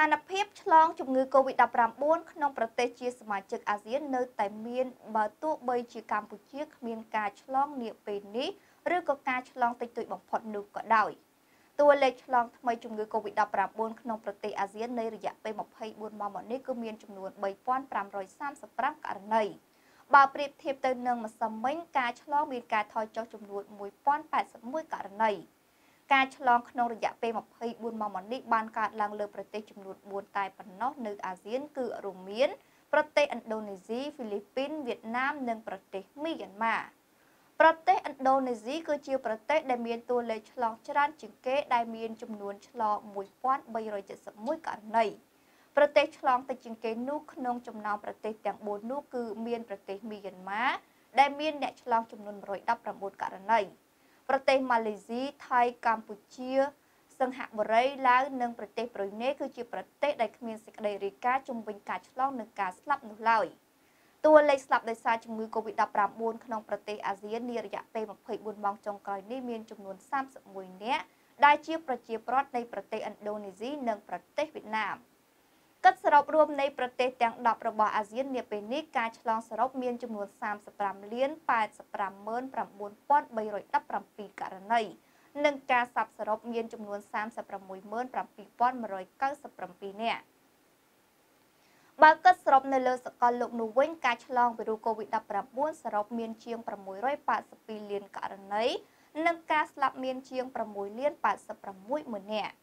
ថានភាពឆ្លងជំងឺ Covid-19 ក្នុងប្រទេសជាសមាជិកអាស៊ាននៅតែមានបើទោះបីជាកម្ពុជាគ្មានការឆ្លងនាពេលនេះឬក៏ការឆ្លងតិចតួចបំផុតនោះក៏ដោយតួលេខឆ្លងថ្មីជំងឺ Covid-19 ក្នុងប្រទេសអាស៊ាននៃរយៈពេល24ម៉ោងមកនេះគឺមានចំនួន3535ករណីបើប្រៀបធៀបទៅនឹងម្សិលមិញការឆ្លងមានការថយចុះចំនួន1081ករណី ការឆ្លងក្នុងរយៈពេល24ម៉ោងមកនេះបានកើតឡើងលើប្រទេសចំនួន4តែប៉ុណ្ណោះនៅអាស៊ានគឺរួមមានប្រទេសឥណ្ឌូនេស៊ីហ្វីលីពីនវៀតណាមនិងប្រទេសមីយ៉ាន់ម៉ាប្រទេសឥណ្ឌូនេស៊ីគឺជាប្រទេសដែលមានតួលេខឆ្លងច្រើនជាងគេដែលមានចំនួនឆ្លង1371ករណីប្រទេសឆ្លងតិចជាងគេនោះក្នុងចំណោមប្រទេសទាំង4នោះគឺមានប្រទេសមីយ៉ាន់ម៉ាដែលមានអ្នកឆ្លងចំនួន119ករណី ប្រទេសម៉ាឡេស៊ីថៃកម្ពុជាសង្ហបុរីឡាវនិងប្រទេសប្រ៊ុយណេគឺជាប្រទេសដែលគ្មានសេចក្តីរាយការណ៍ជំវិញការឆ្លងនិងការស្លាប់នោះឡើយតួលេខស្លាប់ដោយសារជំងឺ Covid-19 ក្នុងប្រទេសអាស៊ាននារយៈពេល24ម៉ោងចុងក្រោយនេះមានចំនួន31នាក់ដែលជាប្រជាប្រដ្ឋនៃប្រទេសឥណ្ឌូនេស៊ីនិងប្រទេសវៀតណាម គិតសរុបរួមនៃប្រទេសទាំង10របស់អាស៊ាននាពេលនេះការឆ្លងសរុបមានចំនួន35លាន859317ករណីនិងការសាប់សរុបមានចំនួន367,197នាក់បើគិតសរុបនៅលើសកលលោកនោះវិញការឆ្លងវីរុស COVID-19 សរុបមានជាង682លានករណីនិងការស្លាប់មានជាង6លាន86ម៉ឺននាក់